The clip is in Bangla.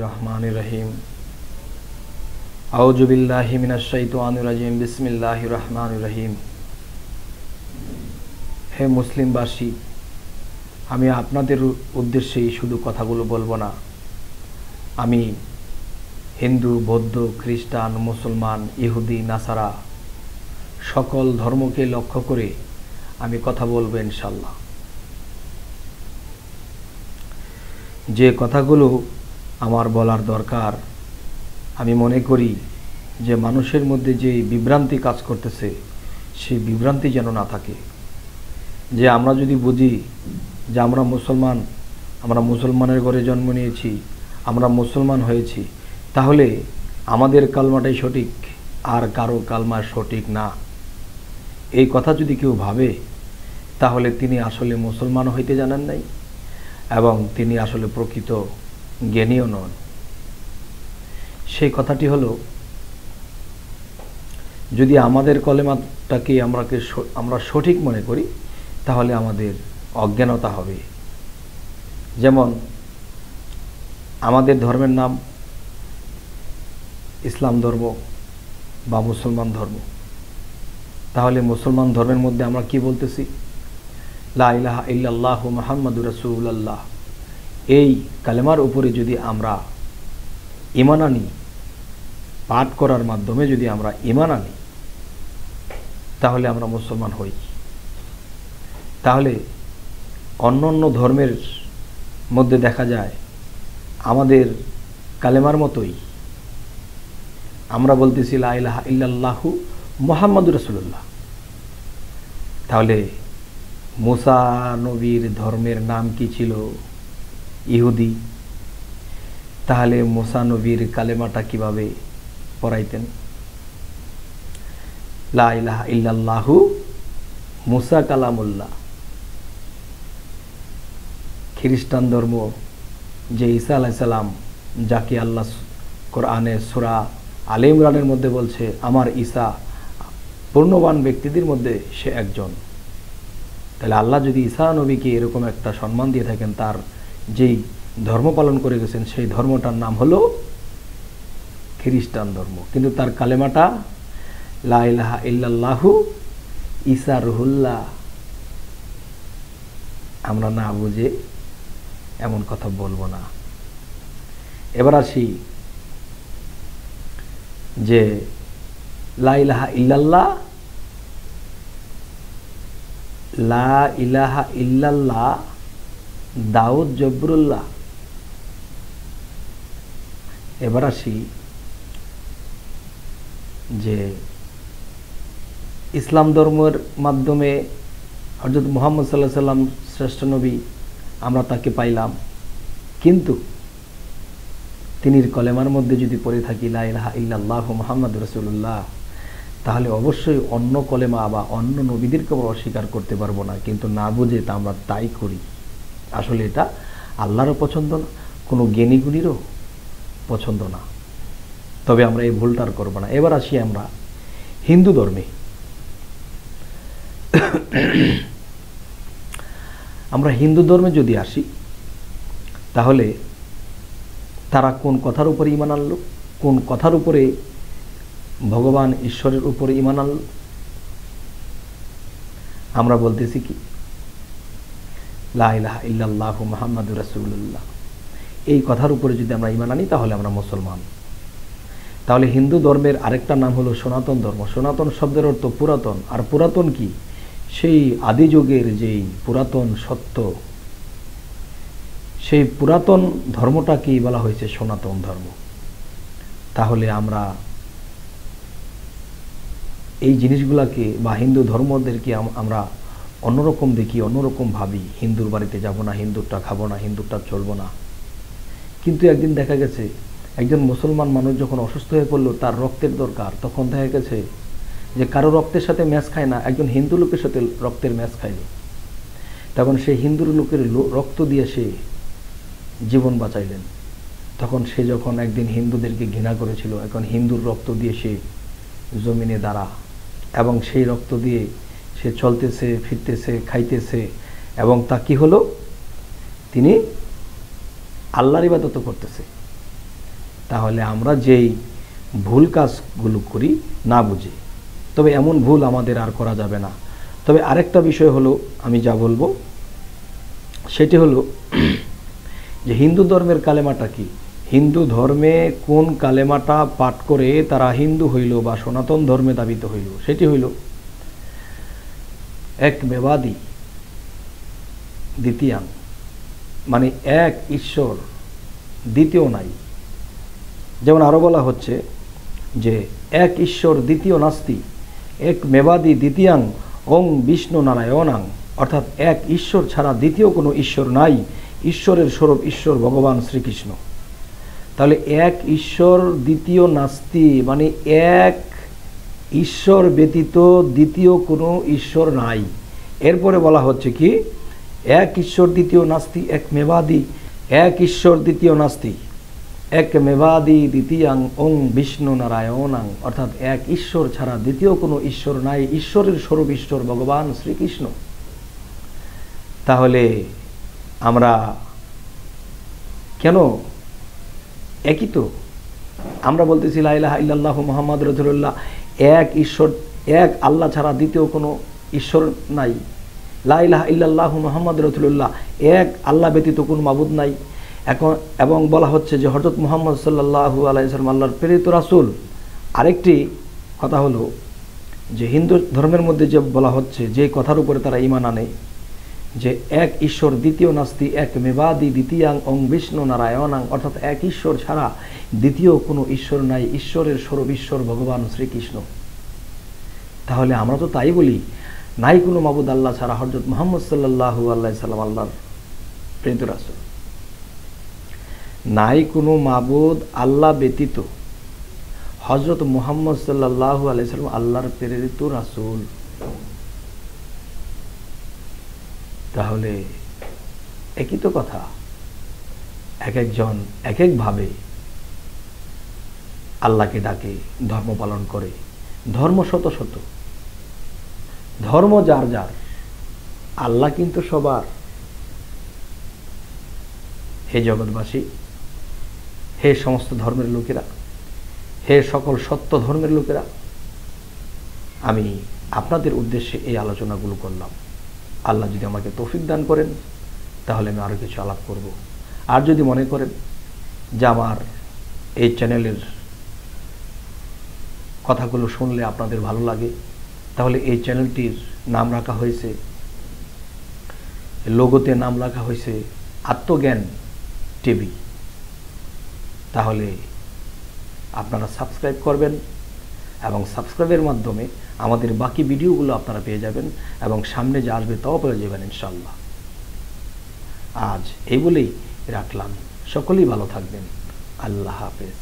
রহমান রহিম আউজুবিল্লাহি বিসমিল্লাহির রহমানির রহিম হে মুসলিমবাসী, আমি আপনাদের উদ্দেশ্যেই শুধু কথাগুলো বলব না। আমি হিন্দু, বৌদ্ধ, খ্রিস্টান, মুসলমান, ইহুদি, নাসারা সকল ধর্মকে লক্ষ্য করে আমি কথা বলব ইনশাল্লাহ যে কথাগুলো আমার বলার দরকার। আমি মনে করি যে মানুষের মধ্যে যে বিভ্রান্তি কাজ করতেছে, সেই বিভ্রান্তি যেন না থাকে। যে আমরা যদি বুঝি যে আমরা মুসলমান, আমরা মুসলমানের ঘরে জন্ম নিয়েছি, আমরা মুসলমান হয়েছি, তাহলে আমাদের কালমাটাই সঠিক আর কারও কালমা সঠিক না। এই কথা যদি কেউ ভাবে, তাহলে তিনি আসলে মুসলমান হইতে জানেন নাই এবং তিনি আসলে প্রকৃত জ্ঞানীয় নন। সেই কথাটি হলো, যদি আমাদের কলেমাটাকে আমরাকে আমরা সঠিক মনে করি, তাহলে আমাদের অজ্ঞানতা হবে। যেমন, আমাদের ধর্মের নাম ইসলাম ধর্ম বা মুসলমান ধর্ম। তাহলে মুসলমান ধর্মের মধ্যে আমরা কি বলতেছি? লা ইলাহা ইল্লাল্লাহ মোহাম্মদুর রসুল্লাহ এই কালেমার উপরে যদি আমরা ইমান আনি, পাঠ করার মাধ্যমে যদি আমরা ইমান আনি, তাহলে আমরা মুসলমান হই। তাহলে অন্য অন্য ধর্মের মধ্যে দেখা যায়, আমাদের কালেমার মতোই। আমরা বলতেছি, লা ইলাহা ইল্লাল্লাহু মোহাম্মদুর রসুল্লাহ তাহলে মুসা নবীর ধর্মের নাম কি ছিল? ইহুদি, তাহলে মুসা নবীর কালেমাটা কীভাবে পড়াইতেন? ইল্লাল্লাহু মুসা কালামুল্লাহ। খ্রিস্টান ধর্ম, যে ঈসা আলাইসাল্লাম যাকে আল্লাহ কোরআনে সুরা আলে ইমরানের মধ্যে বলছে, আমার ঈসা পূর্ণবান ব্যক্তিদের মধ্যে সে একজন। তাহলে আল্লাহ যদি ঈসা নবীকে এরকম একটা সম্মান দিয়ে থাকেন, তার যেই ধর্ম পালন করে গেছেন, সেই ধর্মটার নাম হলো খ্রিস্টান ধর্ম। কিন্তু তার কালেমাটা লাইলাহা ইল্লাল্লাহু ঈসা রুহুল্লাহ, আমরা না বুঝে এমন কথা বলব না। এবার আসি যে লাইলাহা ইল্লাল্লাহ, লা ইলাহা ইল্লাল্লাহ দাউদ জবরুল্লাহ। এবার আসি যে ইসলাম ধর্মের মাধ্যমে হজরত মোহাম্মদ সাল্লাহ সাল্লাম শ্রেষ্ঠ নবী আমরা তাকে পাইলাম। কিন্তু তিনি কলেমার মধ্যে যদি পড়ে থাকি লাইলাহা ইল্লাল্লাহ মোহাম্মদ রসুল্লাহ তাহলে অবশ্যই অন্য কলেমা বা অন্য নবীদেরকে অস্বীকার করতে পারব না। কিন্তু না বুঝে তা আমরা তাই করি। আসলে এটা আল্লাহরও পছন্দ না, কোনো জ্ঞানীগুলিরও পছন্দ না। তবে আমরা এই ভুলটার করব না। এবার আসি আমরা হিন্দু ধর্মে। আমরা হিন্দু ধর্মে যদি আসি, তাহলে তারা কোন কথার উপরে ইমান আনলো, কোন কথার উপরে ভগবান ঈশ্বরের উপরে ইমান আনলো? আমরা বলতেছি কি মোহাম্মদুর রাসুল্লাহ এই কথার উপরে যদি আমরা ইমান আনি, তাহলে আমরা মুসলমান। তাহলে হিন্দু ধর্মের আরেকটা নাম হলো সনাতন ধর্ম। সনাতন শব্দের অর্থ পুরাতন। আর পুরাতন কি? সেই আদি যুগের যেই পুরাতন সত্য, সেই পুরাতন ধর্মটাকেই বলা হয়েছে সনাতন ধর্ম। তাহলে আমরা এই জিনিসগুলাকে বা হিন্দু ধর্মদেরকে আমরা অন্যরকম দেখি, অন্যরকম ভাবি, হিন্দুর বাড়িতে যাব না, হিন্দুরটা খাব না, হিন্দুরটা চলবো না। কিন্তু একদিন দেখা গেছে, একজন মুসলমান মানুষ যখন অসুস্থ হয়ে পড়ল, তার রক্তের দরকার। তখন দেখা গেছে যে কারও রক্তের সাথে ম্যাচ খায় না, একজন হিন্দু লোকের সাথে রক্তের ম্যাচ খাইল তখন সেই হিন্দুর লোকের রক্ত দিয়ে সে জীবন বাঁচাইলেন। তখন সে যখন একদিন হিন্দুদেরকে ঘৃণা করেছিল, এখন হিন্দুর রক্ত দিয়ে সে জমিনে দাঁড়া এবং সেই রক্ত দিয়ে সে চলতেছে, ফিরতেছে, খাইতেছে এবং তা কি হলো? তিনি আল্লাহর ইবাদত করতেছে। তাহলে আমরা যেই ভুল কাজগুলো করি না বুঝে। তবে এমন ভুল আমাদের আর করা যাবে না। তবে আরেকটা বিষয় হলো, আমি যা বলব, সেটি হলো যে হিন্দু ধর্মের কালেমাটা কি? হিন্দু ধর্মে কোন কালেমাটা পাঠ করে তারা হিন্দু হইল বা সনাতন ধর্মে দাবিত হইল, সেটি হইল এক মেবাদী দ্বিতীয়াং মানে এক ঈশ্বর, দ্বিতীয় নাই। যেমন আরও বলা হচ্ছে যে এক ঈশ্বর দ্বিতীয় নাস্তি, এক মেবাদি দ্বিতীয়াং ওং বিষ্ণু নারায়ণাং, অর্থাৎ এক ঈশ্বর ছাড়া দ্বিতীয় কোনো ঈশ্বর নাই, ঈশ্বরের স্বরূপ ঈশ্বর ভগবান শ্রীকৃষ্ণ। তাহলে এক ঈশ্বর দ্বিতীয় নাস্তি মানে এক ঈশ্বর ব্যতীত দ্বিতীয় কোনো ঈশ্বর নাই। এরপরে বলা হচ্ছে কি, এক ঈশ্বর দ্বিতীয় নাস্তি, এক মেবাদি, এক ঈশ্বর দ্বিতীয় নাস্তি, এক মেবাদি দ্বিতীয়াং ওং বিষ্ণু নারায়ণাং, অর্থাৎ এক ঈশ্বর ছাড়া দ্বিতীয় কোনো ঈশ্বর নাই, ঈশ্বরের স্বরূপ ঈশ্বর ভগবান শ্রীকৃষ্ণ। তাহলে আমরা কেন একই তো? আমরা বলতেছি লাইলাহ ইল্লাল্লাহ মোহাম্মদ রসুল্লাহ এক ঈশ্বর, এক আল্লাহ ছাড়া দ্বিতীয় কোনো ঈশ্বর নাই। লাইলাহ ইল্লাহ মোহাম্মদ রথুল্লাহ এক আল্লাহ ব্যতীত কোনো মাবুদ নাই। এখন, এবং বলা হচ্ছে যে হজরত মোহাম্মদ সাল্লাহু আলাইসালাম আল্লাহর প্রেরিত রাসুল। আরেকটি কথা হলো যে হিন্দু ধর্মের মধ্যে যে বলা হচ্ছে যে কথার উপরে তারা ইমান আনে যে এক ঈশ্বর দ্বিতীয় নাস্তি, এক মেবাদি, দ্বিতীয়াং অং বিষ্ণু নারায়ণাং। অর্থাৎ এক ঈশ্বর ছাড়া দ্বিতীয় কোনো ঈশ্বর নাই, ঈশ্বরের স্বরূপ ঈশ্বর ভগবান শ্রীকৃষ্ণ। তাহলে আমরা তো তাই বলি, নাই কোনো মাবুদ আল্লাহ ছাড়া হজরত মোহাম্মদ সাল্লাহু আল্লাহ সাল্লাম আল্লাহর প্রেরিত রাসুল। নাই কোনো মাবুদ আল্লাহ ব্যতীত হজরত মুহাম্মদ সাল্লাহু আলাইসাল্লাম আল্লাহর প্রেরিত রাসুল। তাহলে একই তো কথা। এক একজন এক একভাবে আল্লাহকে ডাকে, ধর্ম পালন করে। ধর্ম শত শত ধর্ম যার যার, আল্লাহ কিন্তু সবার। হে জগৎবাসী, হে সমস্ত ধর্মের লোকেরা, হে সকল সত্য ধর্মের লোকেরা, আমি আপনাদের উদ্দেশ্যে এই আলোচনাগুলো করলাম। আল্লাহ যদি আমাকে তৌফিক দান করেন, তাহলে আমি আরও কিছু আলাপ করব। আর যদি মনে করেন যে আমার এই চ্যানেলের কথাগুলো শুনলে আপনাদের ভালো লাগে, তাহলে এই চ্যানেলটির নাম রাখা হয়েছে, লোগোতে নাম রাখা হয়েছে আত্মজ্ঞান টিভি। তাহলে আপনারা সাবস্ক্রাইব করবেন এবং সাবস্ক্রাইবের মাধ্যমে আমাদের বাকি ভিডিওগুলো আপনারা পেয়ে যাবেন এবং সামনে যা আসবে তাও পেয়ে যাবেন ইনশাল্লাহ আজ এই বলেই রাখলাম। সকলেই ভালো থাকবেন। আল্লাহ হাফেজ।